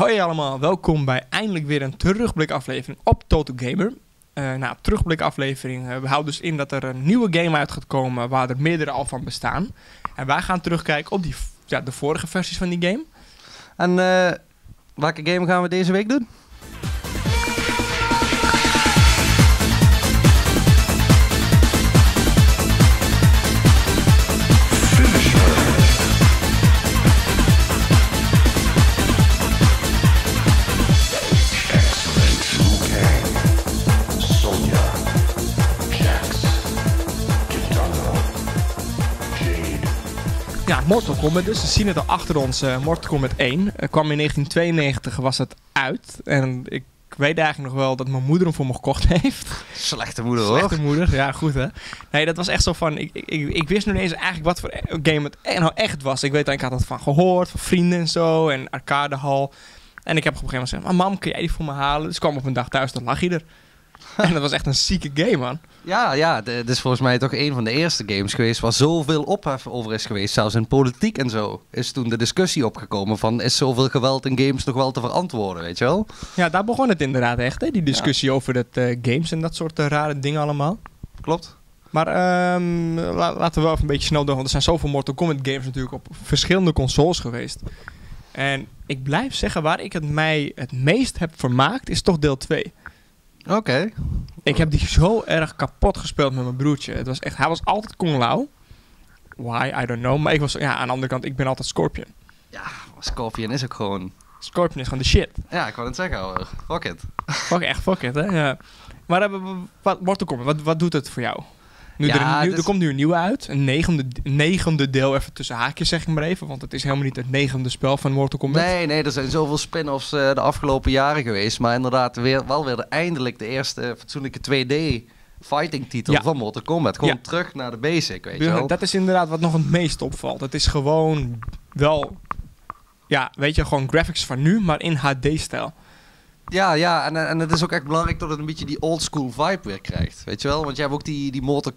Hoi allemaal, welkom bij eindelijk weer een terugblikaflevering op Total Gamer. Uh, nou, terugblikaflevering. Uh, we houden dus in dat er een nieuwe game uit gaat komen waar er meerdere al van bestaan. En wij gaan terugkijken op die, ja, de vorige versies van die game. En uh, welke game gaan we deze week doen? Ja, Mortal Kombat dus. We zien het al achter ons. Uh, Mortal Kombat 1 uh, kwam in 1992, was het uit. En ik weet eigenlijk nog wel dat mijn moeder hem voor me gekocht heeft. Slechte moeder hoor. Slechte moeder, ja goed hè. Nee, dat was echt zo van, ik, ik, ik wist nog niet eens eigenlijk wat voor game het e-, nou echt was. Ik weet dat ik had het van gehoord, van vrienden en zo, en arcadehal. En ik heb op een gegeven moment gezegd, mam, kun jij die voor me halen? Dus kwam op een dag thuis, dan lag hij er. en dat was echt een zieke game, man. Ja, ja, dit is volgens mij toch een van de eerste games geweest waar zoveel ophef over is geweest. Zelfs in politiek en zo is toen de discussie opgekomen van is zoveel geweld in games nog wel te verantwoorden, weet je wel? Ja, daar begon het inderdaad echt, hè? die discussie ja. over het uh, games en dat soort uh, rare dingen allemaal. Klopt. Maar um, la laten we wel even een beetje snel doen, want er zijn zoveel Mortal Kombat games natuurlijk op verschillende consoles geweest. En ik blijf zeggen, waar ik het mij het meest heb vermaakt, is toch deel 2. Oké. Okay. Ik heb die zo erg kapot gespeeld met mijn broertje. Het was echt, hij was altijd Kung Lao. Why, I don't know. Maar ik was, ja, aan de andere kant, ik ben altijd Scorpion. Ja, Scorpion is ook gewoon... Scorpion is gewoon de shit. Ja, ik wou het zeggen hoor. Fuck it. Fuck, echt fuck it, hè. Ja. Maar uh, wat, Mortal Kombat, wat, wat doet het voor jou? Nu Ja, er, dus- er komt nu een nieuwe uit. Een negende, negende deel, even tussen haakjes zeg ik maar even. Want het is helemaal niet het negende spel van Mortal Kombat. Nee, nee, er zijn zoveel spin-offs eh, de afgelopen jaren geweest. Maar inderdaad, weer, wel weer de, eindelijk de eerste fatsoenlijke 2D fighting titel Ja. van Mortal Kombat. Gewoon Ja. terug naar de basic, weet je wel. dat is inderdaad wat nog het meest opvalt. Het is gewoon wel... Ja, weet je, gewoon graphics van nu, maar in HD-stijl. Ja, ja, en, en het is ook echt belangrijk dat het een beetje die old school vibe weer krijgt. Weet je wel? Want je hebt ook die, die Mortal